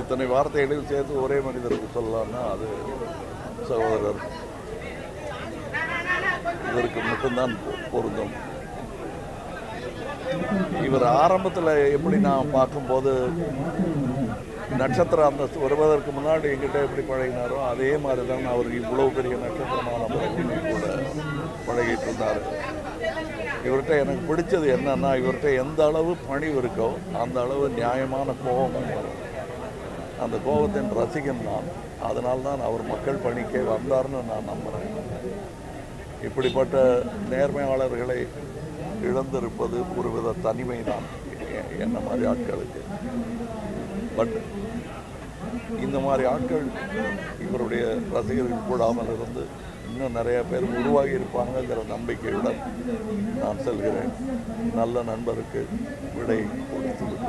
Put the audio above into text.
இத்தனை வார்த்தைகளையும் சேர்த்து ஒரே மனிதருக்கு சொல்லலாம்னா அது சகோதரர். இதற்கு மட்டும்தான் பொருந்தும். இவர் ஆரம்பத்தில் எப்படி நான் பார்க்கும்போது நட்சத்திர அந்தஸ்து வருவதற்கு முன்னாடி எங்கிட்ட எப்படி பழகினாரோ அதே மாதிரி தான் அவர் இவ்வளவு பெரிய நட்சத்திரமான பிறகு கூட பழகிட்டு இருந்தார் இவர்கிட்ட எனக்கு பிடிச்சது என்னன்னா இவர்கிட்ட எந்த அளவு பணிவு இருக்கோ அந்த அளவு நியாயமான கோபமும் வரும். அந்த கோபத்தின் ரசிகன் நான் அதனால தான் அவர் மக்கள் பணிக்கே வந்தார்னு நான் நம்புகிறேன் இப்படிப்பட்ட நேர்மையாளர்களை இழந்திருப்பது ஒருவித தனிமை தான் என்ன மாதிரி ஆட்களுக்கு. பட் இந்த மாதிரி ஆட்கள் இவருடைய ரசிகர்கள் கூடாமல் இருந்து இன்னும் நிறைய பேர் உருவாகி இருப்பாங்கங்கிற நம்பிக்கையுடன் நான் செல்கிறேன். நல்ல நண்பருக்கு விடை கொடுத்து